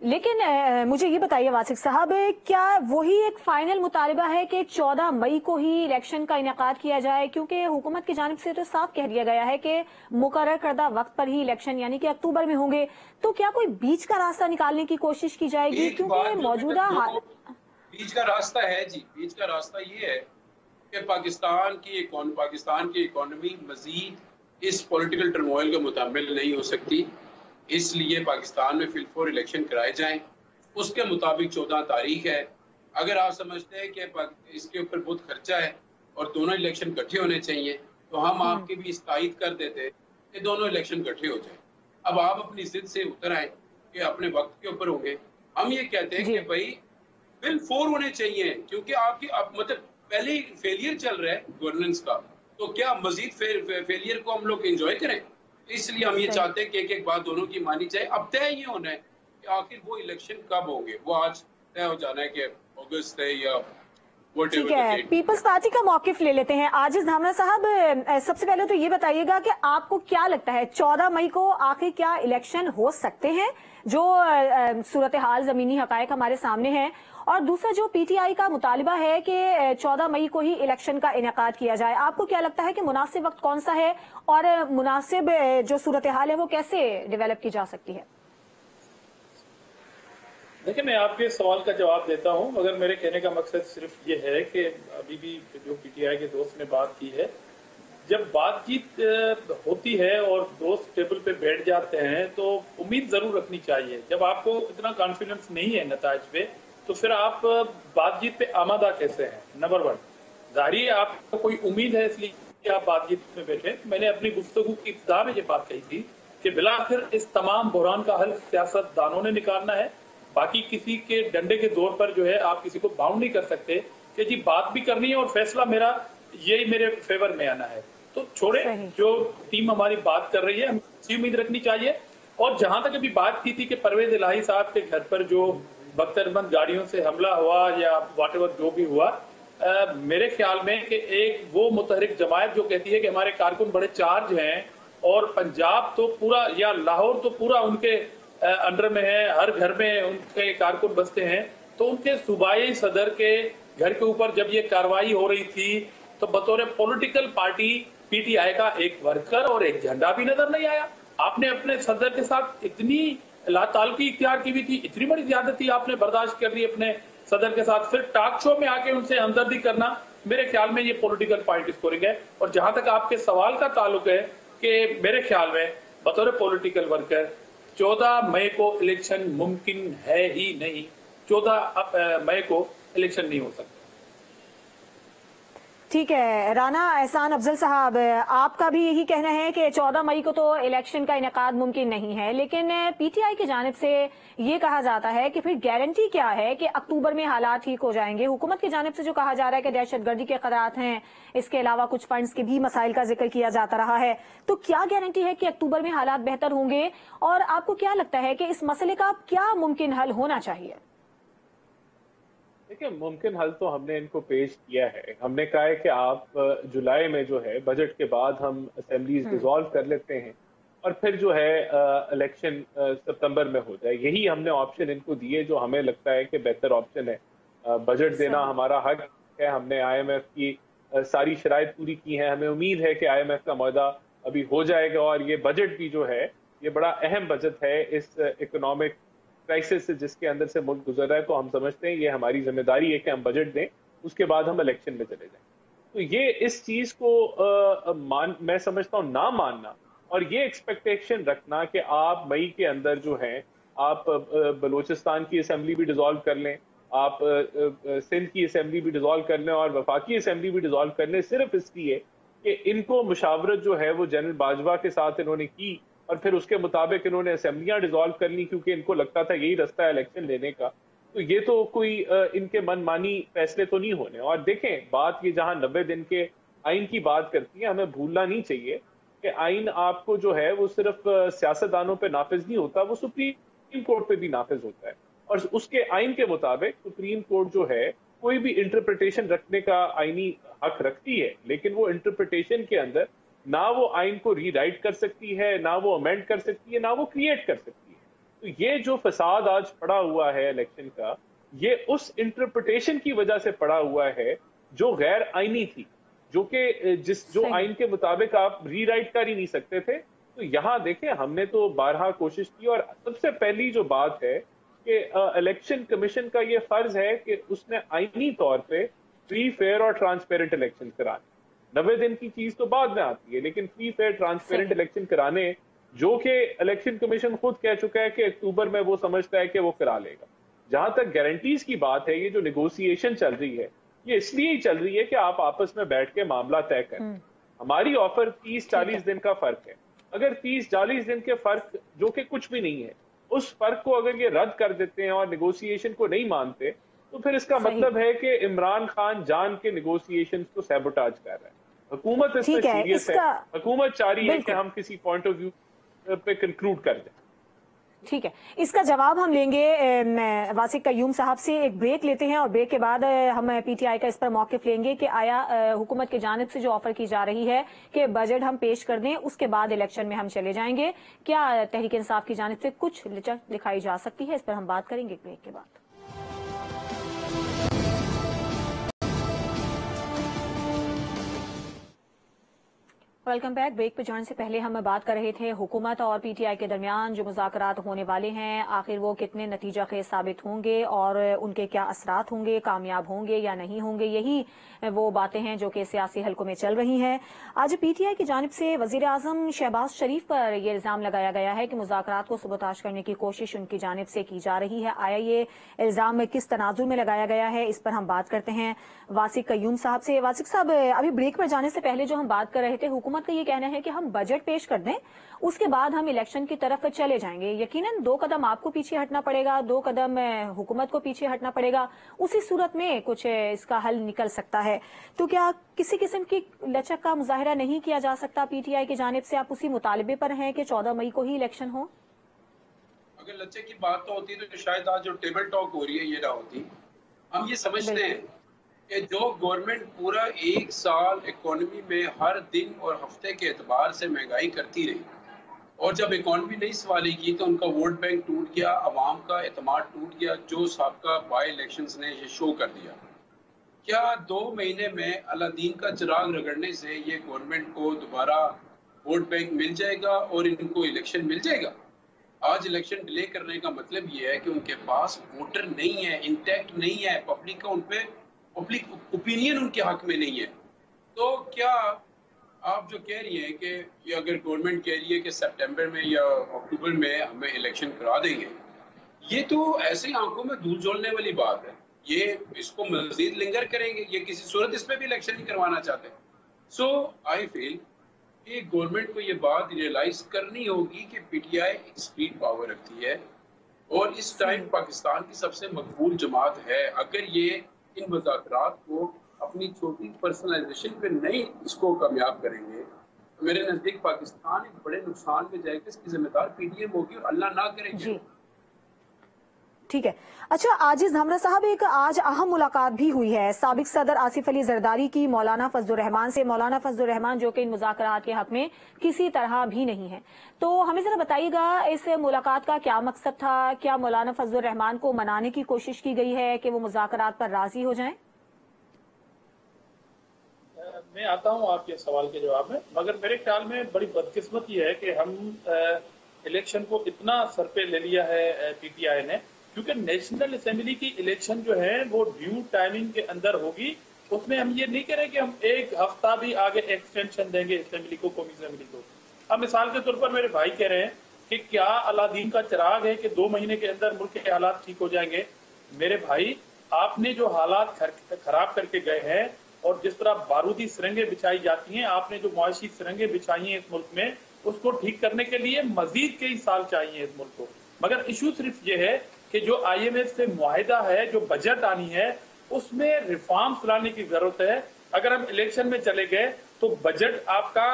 लेकिन मुझे ये बताइए वासिक साहब क्या वही एक फाइनल मुतालबा है कि 14 मई को ही इलेक्शन का इनका किया जाए? क्योंकि हुकूमत की जानब से तो साफ़ कह दिया गया है कि मुकर करदा वक्त पर ही इलेक्शन यानी कि अक्टूबर में होंगे। तो क्या कोई बीच का रास्ता निकालने की कोशिश की जाएगी? क्योंकि मौजूदा हाल बीच का रास्ता है जी बीच का रास्ता ये है कि पाकिस्तान की पाकिस्तान की इकोनॉमी मजीद इस पॉलिटिकल टर्मोइल के मुताबिल नहीं हो सकती। इसलिए पाकिस्तान में फिलफोर इलेक्शन कराए जाएँ। उसके मुताबिक चौदह तारीख है। अगर आप समझते हैं कि इसके ऊपर बहुत खर्चा है और दोनों इलेक्शन इकट्ठे होने चाहिए तो हम हम्म। आपकी भी इस्ताइत कर देते कि दोनों इलेक्शन इकट्ठे हो जाए। अब आप अपनी जिद से उतर आए कि अपने वक्त के ऊपर होंगे। हम ये कहते हैं कि भाई बिल फोर होने चाहिए क्योंकि आपकी आप मतलब पहले फेलियर चल रहा है गवर्नेंस का। तो क्या मजीद फेलियर को हम लोग एंजॉय करें? इसलिए हम ये चाहते हैं कि एक एक बात दोनों की मानी जाए। अब तय ये होना है कि आखिर वो इलेक्शन कब होंगे? वो आज तय हो जाना है कि अगस्त है या ठीक है पीपल्स पार्टी का मौकफ ले लेते हैं। आजिज धामना साहब सबसे पहले तो ये बताइएगा कि आपको क्या लगता है चौदह मई को आखिर क्या इलेक्शन हो सकते हैं? जो सूरत हाल जमीनी हकायक हमारे सामने है और दूसरा जो पीटीआई का मुतालबा है कि 14 मई को ही इलेक्शन का इनका किया जाए। आपको क्या लगता है कि मुनासिब वक्त कौन सा है और मुनासिब जो सूरत हाल है वो कैसे डेवलप की जा सकती है? देखिए, मैं आपके सवाल का जवाब देता हूँ, मगर मेरे कहने का मकसद सिर्फ़ ये है कि अभी भी जो पीटीआई के दोस्त ने बात की है, जब बातचीत होती है और दोस्त टेबल पे बैठ जाते हैं तो उम्मीद ज़रूर रखनी चाहिए। जब आपको इतना कॉन्फिडेंस नहीं है नतज पे तो फिर आप बातचीत पे आमादा कैसे हैं? नंबर वन जारी आपको कोई उम्मीद है इसलिए आप बातचीत में बैठे मैंने अपनी गुफ्तु की इब्तदा में ये बात कही थी कि बिलाखिर इस तमाम बुरान का हल सियासत दानों ने निकालना है। बाकी किसी के डंडे के दौर पर जो है आप किसी को बाउंड नहीं कर सकते कि जी बात भी करनी है और फैसला मेरा यही मेरे फेवर में आना है। तो छोड़े जो टीम हमारी बात कर रही है हमें उम्मीद रखनी चाहिए। और जहाँ तक अभी बात की थी कि परवेज इलाही साहब के घर पर जो बख्तरबंद गाड़ियों से हमला हुआ या वाट जो भी हुआ आ, मेरे ख्याल में कि एक वो मुतहरिक जमायत जो कहती है कि हमारे कारकुन बड़े चार्ज हैं और पंजाब तो पूरा या लाहौर तो पूरा उनके अंडर में है हर घर में उनके कारकुन बसते हैं। तो उनके सूबाई सदर के घर के ऊपर जब ये कार्रवाई हो रही थी तो बतौर पॉलिटिकल पार्टी पीटीआई का एक वर्कर और एक झंडा भी नज़र नहीं आया। आपने अपने सदर के साथ इतनी लातालकी इख्तियार की भी थी। इतनी बड़ी ज्यादती आपने बर्दाश्त कर ली अपने सदर के साथ। फिर टाक शो में आके उनसे हमदर्दी करना, मेरे ख्याल में ये पॉलिटिकल पॉइंट स्कोरिंग है। और जहाँ तक आपके सवाल का ताल्लुक है कि मेरे ख्याल में बतौर पॉलिटिकल वर्कर चौदह मई को इलेक्शन मुमकिन है ही नहीं। चौदह मई को इलेक्शन नहीं हो सकता। ठीक है। राना, एहसान अफजल साहब, आपका भी यही कहना है कि 14 मई को तो इलेक्शन का इनका मुमकिन नहीं है, लेकिन पीटीआई की जानब से ये कहा जाता है कि फिर गारंटी क्या है कि अक्टूबर में हालात ठीक हो जाएँगे? हुकूमत की जानब से जो कहा जा रहा है कि दहशतगर्दी के खतरात हैं, इसके अलावा कुछ फंड्स के भी मसाइल का ज़िक्र किया जाता रहा है। तो क्या गारंटी है कि अक्टूबर में हालात बेहतर होंगे? और आपको क्या लगता है कि इस मसले का क्या मुमकिन हल होना चाहिए? देखिए मुमकिन हल तो हमने इनको पेश किया है। हमने कहा है कि आप जुलाई में जो है बजट के बाद हम असेंबलीज डिजोल्व कर लेते हैं और फिर जो है इलेक्शन सितंबर में हो जाए। यही हमने ऑप्शन इनको दिए जो हमें लगता है कि बेहतर ऑप्शन है। बजट देना हमारा हक है। हमने आईएमएफ की सारी शराइ पूरी की है। हमें उम्मीद है कि आईएमएफ का मुहिदा अभी हो जाएगा और ये बजट भी जो है ये बड़ा अहम बजट है इस इकोनॉमिक क्राइसिस से जिसके अंदर से मुल्क गुजर रहा है तो हम समझते हैं ये हमारी ज़िम्मेदारी है कि हम बजट दें उसके बाद हम इलेक्शन में चले जाएँ। तो ये इस चीज़ को आ, मान मैं समझता हूँ ना मानना और ये एक्सपेक्टेशन रखना कि आप मई के अंदर जो है आप बलूचिस्तान की असेंबली भी डिजोल्व कर लें आप सिंध की असम्बली भी डिजोल्व कर लें और वफाकी असम्बली भी डिजोल्व कर लें सिर्फ़ इसलिए कि इनको मुशावरत जो है वो जनरल बाजवा के साथ इन्होंने की और फिर उसके मुताबिक इन्होंने असम्बलियाँ डिजोल्व कर ली, क्योंकि इनको लगता था यही रास्ता है इलेक्शन लेने का। तो ये तो कोई इनके मनमानी फैसले तो नहीं होने। और देखें, बात ये जहाँ नब्बे दिन के आइन की बात करती है, हमें भूलना नहीं चाहिए कि आइन आपको जो है, वो सिर्फ़ सियासतदानों पर नाफिज नहीं होता, वो सुप्रीम कोर्ट पे भी नाफिज होता है। और उसके आइन के मुताबिक सुप्रीम कोर्ट जो है, कोई भी इंटरप्रिटेशन रखने का आईनी हक रखती है, लेकिन वो इंटरप्रिटेशन के अंदर ना वो आइन को रीराइट कर सकती है ना वो अमेंड कर सकती है ना वो क्रिएट कर सकती है। तो ये जो फसाद आज पड़ा हुआ है इलेक्शन का ये उस इंटरप्रिटेशन की वजह से पड़ा हुआ है जो गैर आईनी थी जो कि जिस जो आइन के मुताबिक आप रीराइट कर ही नहीं सकते थे। तो यहाँ देखें हमने तो बारहा कोशिश की और सबसे पहली जो बात है कि इलेक्शन कमीशन का ये फ़र्ज़ है कि उसने आईनी तौर पे फ्री फेयर और ट्रांसपेरेंट इलेक्शन कराने। नब्बे दिन की चीज़ तो बाद में आती है लेकिन फ्री फेयर ट्रांसपेरेंट इलेक्शन कराने जो कि इलेक्शन कमीशन खुद कह चुका है कि अक्टूबर में वो समझता है कि वो करा लेगा। जहाँ तक गारंटीज की बात है ये जो निगोसिएशन चल रही है ये इसलिए ही चल रही है कि आप आपस में बैठ के मामला तय करें। हम्म। हमारी ऑफ़र तीस चालीस दिन का फ़र्क है। अगर तीस चालीस दिन के फ़र्क जो कि कुछ भी नहीं है उस फ़र्क को अगर ये रद्द कर देते हैं और निगोसिएशन को नहीं मानते तो फिर इसका मतलब है कि इमरान खान जान के निगोसिएशन को सेबोटाज कर रहा है। हुकूमत इसमें सीरियस है। हुकूमत चाह रही है कि हम किसी पॉइंट ऑफ़ व्यू पे कंक्लूड कर दें। ठीक है। इसका जवाब हम लेंगे वासिक कयूम साहब से एक ब्रेक लेते हैं और ब्रेक के बाद हम पीटीआई का इस पर मौकफ लेंगे कि आया हुकूमत की जानब से जो ऑफ़र की जा रही है कि बजट हम पेश कर दें उसके बाद इलेक्शन में हम चले जाएँगे। क्या तहरीक इंसाफ की जानब से कुछ लिचक दिखाई जा सकती है? इस पर हम बात करेंगे ब्रेक के बाद। वेलकम बैक ब्रेक पे जाने से पहले हम बात कर रहे थे हुकूमत और पीटीआई के दरमियान जो मुजाकर होने वाले हैं, आखिर वो कितने नतीजा खेज साबित होंगे और उनके क्या असरात होंगे, कामयाब होंगे या नहीं होंगे, यही वो बातें हैं जो कि सियासी हलकों में चल रही हैं। आज पीटीआई की जानब से वज़ीर आज़म शहबाज शरीफ पर यह इल्ज़ाम लगाया गया है कि मुजाकर को सुबताश करने की कोशिश उनकी जानब से की जा रही है। आया ये इल्ज़ाम किस तनाजुर में लगाया गया है, इस पर हम बात करते हैं। वासिक कयूम साहब से। वासिक साहब अभी ब्रेक पर जाने से पहले जो हम बात कर रहे थे हुकूमत का ये कहना है कि हम बजट पेश कर दें उसके बाद हम इलेक्शन की तरफ़ चले जाएँगे। यकीनन दो कदम आपको पीछे हटना पड़ेगा दो कदम हुकूमत को पीछे हटना पड़ेगा। उसी सूरत में कुछ इसका हल निकल सकता है। तो क्या किसी किस्म की लचक का मुजाहरा नहीं किया जा सकता पीटीआई की जानब से? आप उसी मुतालबे पर हैं कि चौदह मई को ही इलेक्शन हो? अगर लचक की बात तो होती तो शायद आज जो टेबल टॉक हो रही है ये ना होती। हम ये समझते हैं कि जो गवर्नमेंट पूरा एक साल इकोनॉमी में हर दिन और हफ़्ते के एतबार से महँगाई करती रही। और जब इकोनॉमी नहीं संभाली की तो उनका वोट बैंक टूट गया, आवाम का अतमाद टूट गया, जो सबका बाई इलेक्शन ने ये शो कर दिया। क्या दो महीने में अलादीन का चिराग रगड़ने से ये गवर्नमेंट को दोबारा वोट बैंक मिल जाएगा और इनको इलेक्शन मिल जाएगा? आज इलेक्शन डिले करने का मतलब ये है कि उनके पास वोटर नहीं है इंटैक्ट नहीं है पब्लिक का उन पर पब्लिक ओपिनियन उनके हक में नहीं है। तो क्या आप जो कह रही हैं कि ये अगर गवर्नमेंट कह रही है कि सितंबर में या अक्टूबर में हमें इलेक्शन करा देंगे ये तो ऐसे आँखों में धूल झोलने वाली बात है। ये इसको मजीद लिंगर करेंगे ये किसी सूरत इसमें भी इलेक्शन नहीं करवाना चाहते। सो आई फील कि गवर्नमेंट को ये बात रियलाइज़ करनी होगी कि पीटीआई स्पीड पावर रखती है। और इस टाइम पाकिस्तान की सबसे मकबूल जमात है। अगर ये इन मुजात को अपनी छोटी पर्सनलाइजेशन पे नहीं इसको कामयाब करेंगे। मेरे नज़दीक पाकिस्तान एक बड़े नुकसान में जाएगा, इसकी जिम्मेदार पीडीएम होगी और अल्लाह ना करेंगे। ठीक है। अच्छा आजिज धमरा साहब, एक आज अहम मुलाकात भी हुई है। सबक सदर आसिफ अली जरदारी की मौलाना फजल रहमान से। मौलाना फजल रहमान जो कि इन मुजाकर के हक में किसी तरह भी नहीं है। तो हमें जरा बताइएगा, इस मुलाकात का क्या मकसद था? क्या मौलाना फजल रहमान को मनाने की कोशिश की गई है कि वो मुजाकर पर राज़ी हो जाए? मैं आता हूँ आपके सवाल के जवाब में, मगर मेरे ख्याल में बड़ी बदकिस्मती है कि हम इलेक्शन को इतना सर पे ले लिया है पीटीआई ने। क्योंकि नेशनल असेंबली की इलेक्शन जो है, वो ड्यू टाइमिंग के अंदर होगी। उसमें हम ये नहीं कह रहे कि हम एक हफ़्ता भी आगे एक्सटेंशन देंगे असेंबली को कौमी असेंबली को। अब मिसाल के तौर पर मेरे भाई कह रहे हैं कि क्या अलादीन का चिराग है कि दो महीने के अंदर मुल्क के हालात ठीक हो जाएँगे? मेरे भाई, आपने जो हालात खराब करके गए हैं और जिस तरह बारूदी सरंगे बिछाई जाती हैं, आपने जो मुआशी सरंगे बिछाई हैं इस मुल्क में, उसको ठीक करने के लिए मजीद कई साल चाहिए इस मुल्क को। मगर इशू सिर्फ़ ये है कि जो आईएमएफ से मुहिदा है, जो बजट आनी है, उसमें रिफॉर्म्स लाने की ज़रूरत है। अगर हम इलेक्शन में चले गए तो बजट आपका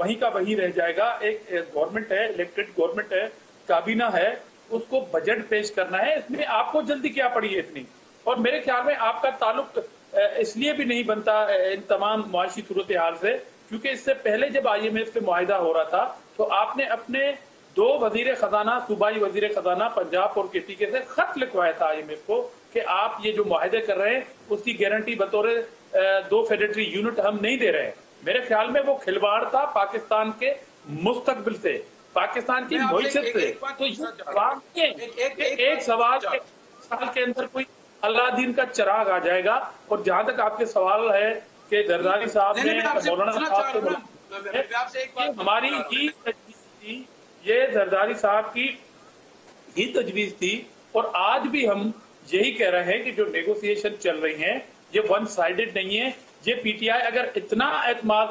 वहीं का वहीं रह जाएगा। एक गवर्नमेंट है इलेक्टेड गवर्नमेंट है, काबीना है, उसको बजट पेश करना है। इसमें आपको जल्दी क्या पड़ी है इतनी? और मेरे ख्याल में आपका ताल्लुक इसलिए भी नहीं बनता इन तमाम मुआशी सूरत हाल से, क्योंकि इससे पहले जब आईएमएफ से मुआदा हो रहा था तो आपने अपने दो वज़ीर खजाना सूबाई वज़ीर खजाना पंजाब और के के से खत लिखवाया था आईएमएफ को कि आप ये जो माहे कर रहे हैं उसकी गारंटी बतौर दो फेडरेटरी यूनिट हम नहीं दे रहे हैं। मेरे ख्याल में वो खिलवाड़ था पाकिस्तान के मुस्तकबिल से पाकिस्तान की मीशत से। तो एक सवाल साल के अंदर कोई अल्लादीन का चिराग आ जाएगा और जहाँ तक आपके सवाल है कि जरदारी साहब ने मौलाना साहब से हमारी ही ये जरदारी साहब की ही तजवीज थी और आज भी हम यही कह रहे हैं कि जो नेगोशिएशन चल रही हैं ये वन साइडेड नहीं है। ये पीटीआई अगर इतना एतमाद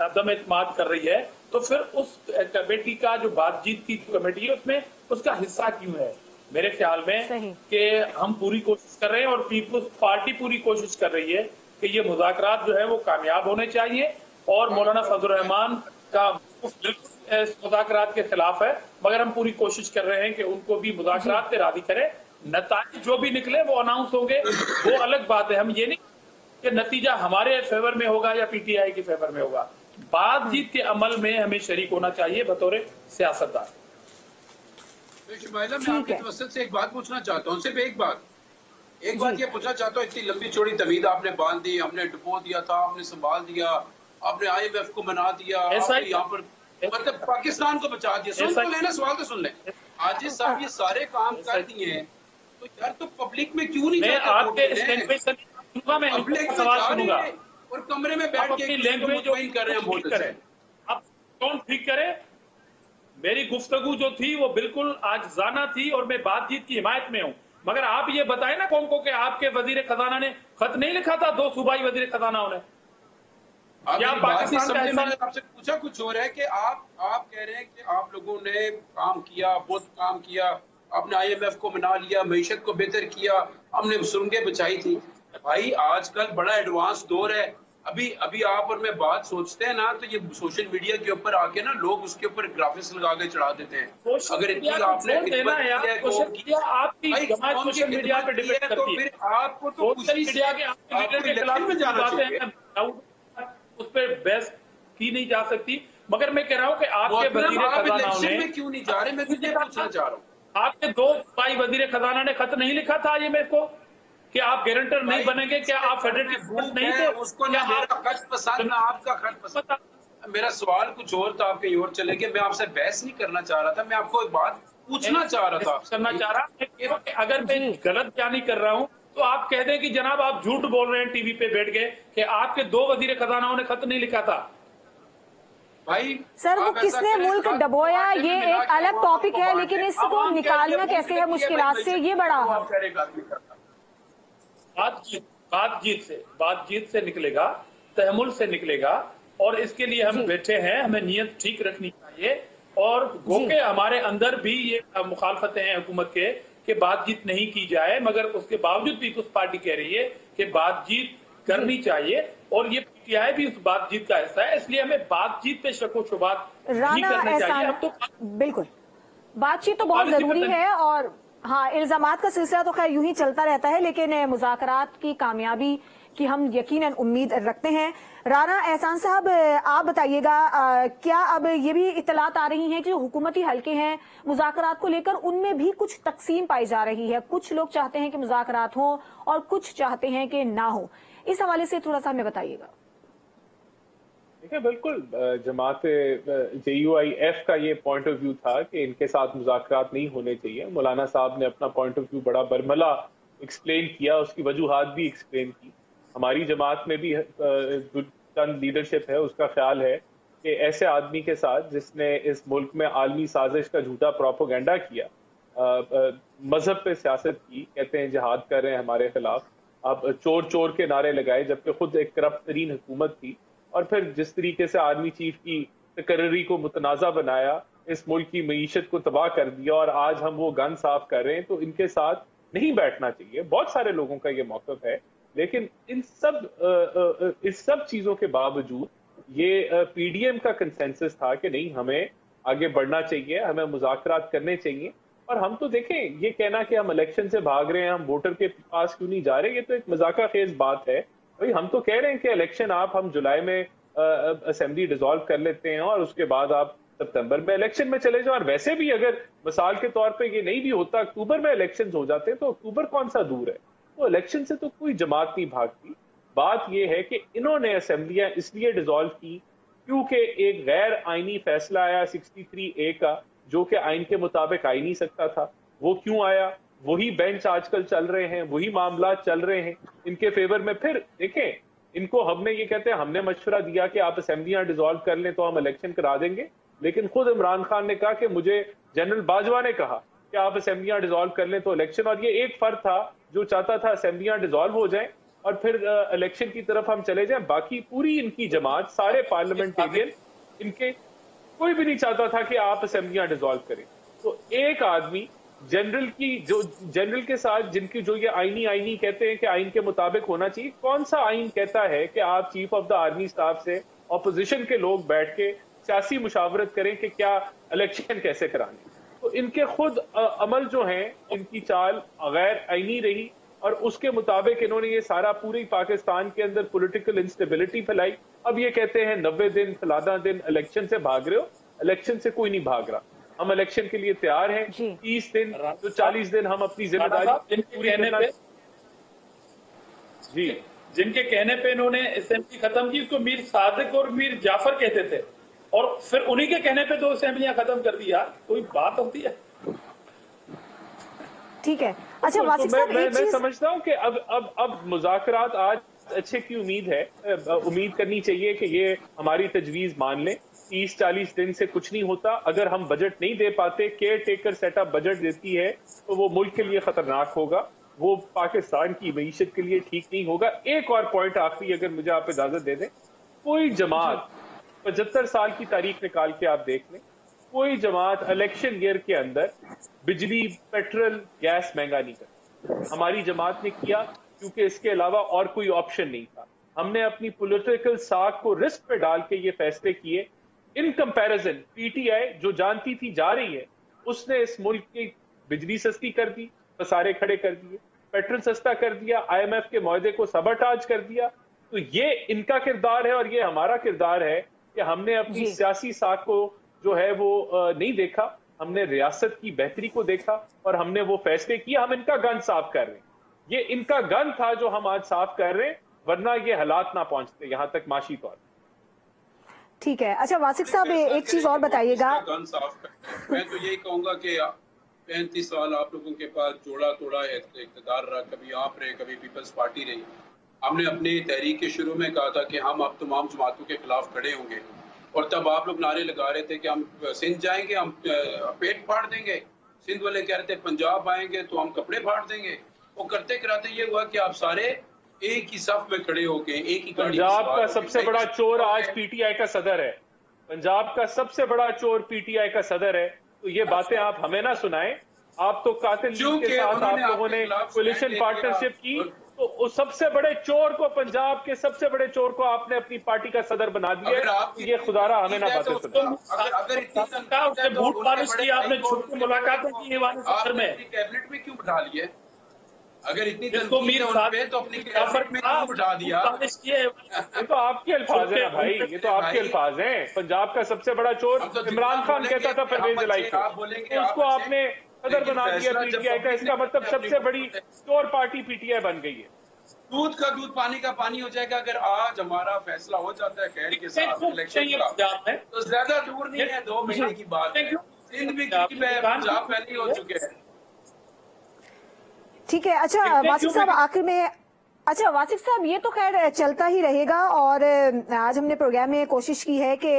अदम एतमाद कर रही है तो फिर उस कमेटी का जो बातचीत की कमेटी है उसमें उसका हिस्सा क्यों है? मेरे ख्याल में कि हम पूरी कोशिश कर रहे हैं और पीपुल्स पार्टी पूरी कोशिश कर रही है कि ये मुजाकर जो है वो कामयाब होने चाहिए और मौलाना फजल रहमान का मुजाकर के खिलाफ है मगर हम पूरी कोशिश कर रहे हैं कि उनको भी मुजाकर पे राज़ी करें। नतीजे जो भी निकले वो अनाउंस होंगे वो अलग बात है। हम ये नहीं कि नतीजा हमारे फेवर में होगा या पीटीआई के फेवर में होगा। बातचीत के अमल में हमें शरीक होना चाहिए बतौर सियासतदार। मैं आपकी से एक बात पूछना चाहता हूँ सिर्फ़ एक बात। एक बात ये पूछना चाहता हूँ इतनी लंबी चौड़ी तवीद आपने बाँध दी हमने डुबो दिया था आपने संभाल दिया आपने आईएमएफ को मना दिया यहाँ पर मतलब पाकिस्तान को बचा दिया। सुन तो लेना सवाल तो सुन ले। आज साहब ये सारे काम कर दिए हैं तो यार तो पब्लिक में क्यों नहीं मैं आपके पब्लिक सवाल सुनूँगा। और कमरे में बैठ के लैंग्वेज कर रहे हैं बहुत अच्छे। आप कौन ठीक करे। मेरी गुफ्तगु जो थी वो बिल्कुल आज जाना थी और मैं बातचीत की हिमायत में हूँ। मगर आप ये बताए ना कौन को कि आपके वज़ीर खजाना ने खत नहीं लिखा था? दो सूबाई वज़ीर खजाना ने। क्या पाकिस्तान का आपसे पूछा कुछ हो रहा है कि आप आप कह रहे हैं कि आप लोगों ने काम किया बहुत काम किया आपने आईएमएफ को मना लिया मीशत को बेहतर किया हमने सुरंगे बचाई थी। भाई आजकल बड़ा एडवांस दौर है। अभी अभी आप और मैं बात सोचते हैं ना तो ये सोशल मीडिया के ऊपर आके ना लोग उसके ऊपर ग्राफिक्स लगा के चढ़ा देते हैं। अगर इतनी आपने डिपेंड तो फिर आपको तो उस पर बहस की नहीं जा सकती। मगर मैं कह रहा हूँ कि आपके वज़ीर खजाना ने क्यों नहीं जा रहे? मैं तुझे पूछना चाह रहा हूँ। आपके दो भाई वज़ीर खजाना ने खत नहीं लिखा था ये मेरे को? कि आप गारंटर नहीं बनेंगे? क्या आप फेडरेटिव नहीं थे उसको क्या मेरा खर्च पसंद ना आपका खर्च पसंद। मेरा सवाल कुछ और था आप कहीं और चले गए। मैं आपसे बहस नहीं करना चाह रहा था मैं आपको एक बात पूछना चाह रहा था। करना चाह रहा अगर मैं गलत क्या नहीं कर रहा हूँ तो आप कह दें कि जनाब आप झूठ बोल रहे हैं टीवी पे बैठ गए कि आपके दो वज़ीर खजानाओं ने खत नहीं लिखा था। भाई सर वो किसने मुल्क डबोया ये एक अलग टॉपिक है लेकिन इसको निकालना कैसे है मुश्किल से? ये बड़ा बातचीत बातचीत से बातचीत से निकलेगा तहमुल से निकलेगा और इसके लिए हम बैठे हैं हमें नीयत ठीक रखनी चाहिए। और गो के हमारे अंदर भी ये मुखालफतें हैं हुकूमत के कि बातचीत नहीं की जाए मगर उसके बावजूद पीपुल्स पार्टी कह रही है कि बातचीत करनी चाहिए और ये पीटीआई भी उस बातचीत का हिस्सा है इसलिए हमें बातचीत पे शको शुबात नहीं करना चाहिए। अब तो बिल्कुल। बातचीत तो बहुत ज़रूरी है और हाँ इल्ज़ाम का सिलसिला तो खैर यूँ ही चलता रहता है लेकिन मुजाकरात की कामयाबी की हम यकीन उम्मीद रखते हैं। राना एहसान साहब, आप बताइएगा क्या अब ये भी इतलात आ रही हैं कि जो हुकूमती हल्के हैं, मुजाकरात को लेकर उनमें भी कुछ तकसीम पाई जा रही है? कुछ लोग चाहते हैं कि मुजाकरात हो और कुछ चाहते हैं कि ना हो। इस हवाले से थोड़ा सा हमें बताइएगा। देखिए, बिल्कुल जमात जे यू आई एफ़ का ये पॉइंट ऑफ़ व्यू था कि इनके साथ मुजाकर नहीं होने चाहिए। मौलाना साहब ने अपना पॉइंट ऑफ़ व्यू बड़ा बरमला एक्सप्लेन किया, उसकी वजूहत भी एक्सप्लेन की। हमारी जमात में भी लीडरशिप है, उसका ख्याल है कि ऐसे आदमी के साथ जिसने इस मुल्क में आलमी साजिश का झूठा प्रोपोगंडा किया मज़हब पे सियासत की, कहते हैं जहाद कर रहे हैं हमारे खिलाफ, अब चोर चोर के नारे लगाए, जबकि खुद एक करप्ट तरीन हुकूमत थी, और फिर जिस तरीके से आर्मी चीफ की तकर्री को मुतनाज़ा बनाया, इस मुल्क की मीशत को तबाह कर दिया, और आज हम वो गन साफ़ कर रहे हैं तो इनके साथ नहीं बैठना चाहिए। बहुत सारे लोगों का ये मौकफ है लेकिन इन सब इस सब चीज़ों के बावजूद ये पीडीएम का कंसेंसस था कि नहीं, हमें आगे बढ़ना चाहिए, हमें मुजाकरात करने चाहिए। और हम तो देखें, ये कहना कि हम इलेक्शन से भाग रहे हैं, हम वोटर के पास क्यों नहीं जा रहे, ये तो एक मजाका खेज बात है। भाई, हम तो कह रहे हैं कि इलेक्शन आप, हम जुलाई में असेंबली डिजोल्व कर लेते हैं और उसके बाद आप सितंबर में इलेक्शन में चले जाओ। और वैसे भी अगर मिसाल के तौर पे ये नहीं भी होता, अक्टूबर में इलेक्शन हो जाते हैं तो अक्टूबर कौन सा दूर है? तो इलेक्शन से तो कोई जमात नहीं भागती। बात यह है कि इन्होंने असेंबलियाँ इसलिए डिजोल्व की क्योंकि एक गैर आईनी फैसला आया 63 ए का, जो कि आइन के मुताबिक आ ही नहीं सकता था। वो क्यों आया? वही बेंच आजकल चल रहे हैं, वही मामला चल रहे हैं। इनके फेवर में फिर देखें, इनको हमने ये कहते हैं, हमने मशवरा दिया कि आप असेंबलियाँ डिजोल्व कर लें तो हम इलेक्शन करा देंगे। लेकिन खुद इमरान खान ने कहा कि मुझे जनरल बाजवा ने कहा कि आप असेंबलियाँ डिजोल्व कर लें तो इलेक्शन और ये एक फ़र्क था जो चाहता था असेंबलियाँ डिजोल्व हो जाएँ और फिर इलेक्शन की तरफ़ हम चले जाएँ। बाकी पूरी इनकी जमात सारे पार्लियामेंटेरियन इनके कोई भी नहीं चाहता था कि आप असेंबलियाँ डिजोल्व करें। तो एक आदमी जनरल की जो जनरल के साथ जिनकी जो ये आईनी आईनी कहते हैं कि आइन के मुताबिक होना चाहिए कौन सा आइन कहता है कि आप chief of the army staff से ऑपोजिशन के लोग बैठ के सियासी मुशावरत करें कि क्या इलेक्शन कैसे कराने तो इनके खुद अमल जो हैं इनकी चाल गैर आईनी रही और उसके मुताबिक इन्होंने ये सारा पूरी पाकिस्तान के अंदर पॉलिटिकल इंस्टेबिलिटी फैलाई। अब ये कहते हैं नब्बे दिन फलादा दिन इलेक्शन से भाग रहे हो। इलेक्शन से कोई नहीं भाग रहा। हम इलेक्शन के लिए तैयार हैं। तीस दिन तो चालीस दिन हम अपनी ज़िम्मेदारी पूरी करना जी। जिनके कहने पे इन्होंने असेंबली खत्म की उसको मीर सादिक और मीर जाफ़र कहते थे। और फिर उन्हीं के कहने पे दो असेंबलियाँ खत्म कर दी यार कोई बात होती है? ठीक है। अच्छा तो, तो मैं, मैं, मैं समझता हूँ कि अब अब अब मुजाकरात आज अच्छे की उम्मीद है। उम्मीद करनी चाहिए कि ये हमारी तजवीज मान लें। तीस चालीस दिन से कुछ नहीं होता। अगर हम बजट नहीं दे पाते केयर टेकर सेटअप बजट देती है तो वो मुल्क के लिए खतरनाक होगा। वो पाकिस्तान की मीशत के लिए ठीक नहीं होगा। एक और पॉइंट आखिरी अगर मुझे आप इजाज़त दे दें। कोई जमात पचहत्तर साल की तारीख निकाल के आप देख लें, कोई जमात इलेक्शन ईयर के अंदर बिजली, पेट्रोल, गैस महँगा नहीं कर हमारी जमात ने किया, क्योंकि इसके अलावा और कोई ऑप्शन नहीं था। हमने अपनी पॉलिटिकल साख को रिस्क पे डाल के ये फैसले किए। इन कंपैरिजन पीटीआई जो जानती थी, जा रही है, उसने इस मुल्क की बिजली सस्ती कर दी, पसारे खड़े कर दिए, पेट्रोल सस्ता कर दिया आईएमएफ के माहे को सबटाज कर दिया। तो ये इनका किरदार है और ये हमारा किरदार है। कि हमने अपनी सियासी साख को जो है वो नहीं देखा हमने रियासत की बेहतरी को देखा और हमने वो फैसले किए हम इनका गन साफ़ कर रहे हैं। ये इनका गन था जो हम आज साफ़ कर रहे हैं वरना ये हालात ना पहुँचते यहाँ तक माशी तौर ठीक है। अच्छा वासिक साहब एक चीज़ और बताइएगा। गन साफ़ मैं तो यही कहूँगा कि पैंतीस साल आप लोगों के पास जोड़ा तोड़ा इकतदार रहा कभी आप रहे कभी पीपल्स पार्टी रही। हमने अपनी तहरीक के शुरू में कहा था कि हम अब तमाम जमातों के खिलाफ खड़े होंगे। और तब आप लोग नारे लगा रहे थे कि हम सिंध जाएँगे हम पेट फाड़ देंगे। सिंध वाले कह रहे थे पंजाब आएँगे तो हम कपड़े फाड़ देंगे। वो करते कराते ये हुआ कि आप सारे एक ही सफ में खड़े हो गए एक ही पंजाब का सबसे बड़ा चोर आज पीटीआई का सदर है। पंजाब का सबसे बड़ा चोर पीटीआई का सदर है। तो ये बातें आप हमें ना सुनाएँ। आप तो कातिल के साथ आप लोगों ने कोलिशन पार्टनरशिप की। तो उस सबसे बड़े चोर को पंजाब के सबसे बड़े चोर को आपने अपनी पार्टी का सदर बना दिया ये खुदारा हमें ना बातें सुना बूट पॉलिश की आपने छुट्टी मुलाकातें की सदर में? कैबिनेट में क्यों बिठा लिए? अगर इतनी मीर तो अपनी में दिया? ये तो आपके अल्फाज है भाई ये तो आपके अल्फाज हैं। पंजाब का सबसे बड़ा चोर तो इमरान खान कहता था परवेज इलाई को। उसको आपने सदर बना दिया पीटीआई का इसका मतलब सबसे बड़ी चोर पार्टी पीटीआई बन गई है। दूध का दूध पानी का पानी हो जाएगा। अगर आज हमारा फैसला हो जाता है खैर के साथ इलेक्शन का तो ज़्यादा दूर नहीं है। दो महीने की बात सिंध भी पंजाब पहले हो चुके हैं। ठीक है अच्छा वासिफ साहब आखिर में अच्छा वासिफ साहब ये तो खैर चलता ही रहेगा और आज हमने प्रोग्राम में कोशिश की है कि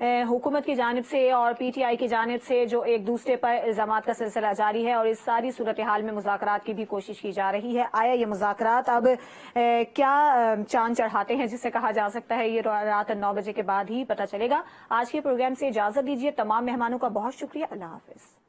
हुकूमत की जानब से और पीटीआई की जानब से जो एक दूसरे पर इल्ज़ाम का सिलसिला जारी है और इस सारी सूरत हाल में मुजाकर की भी कोशिश की जा रही है। आया ये मुजाकरात, अब क्या चाँद चढ़ाते हैं जिसे कहा जा सकता है? ये रात नौ बजे के बाद ही पता चलेगा। आज के प्रोग्राम से इजाज़त दीजिए तमाम मेहमानों का बहुत शुक्रिया। अल्लाह हाफिज।